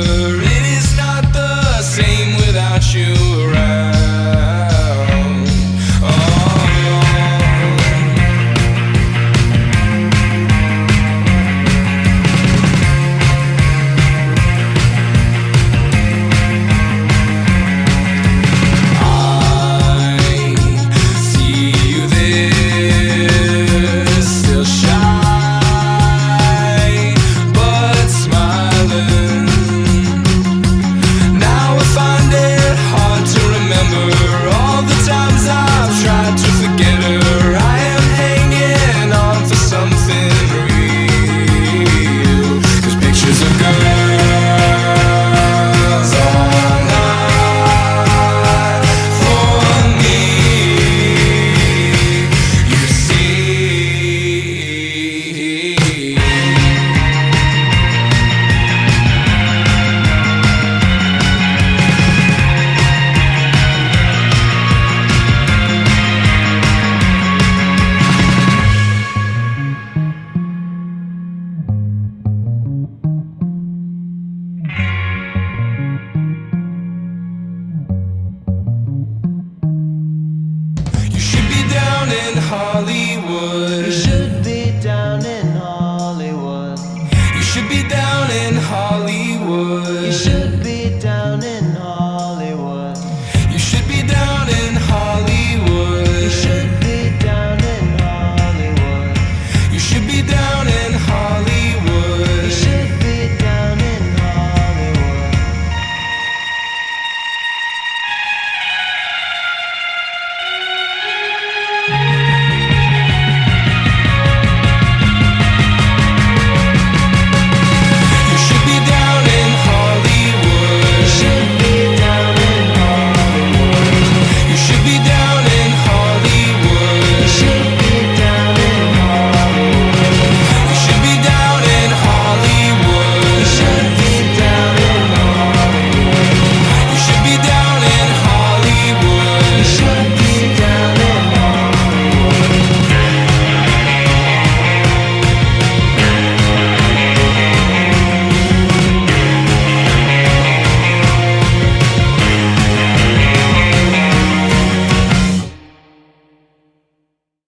worry. Hollywood.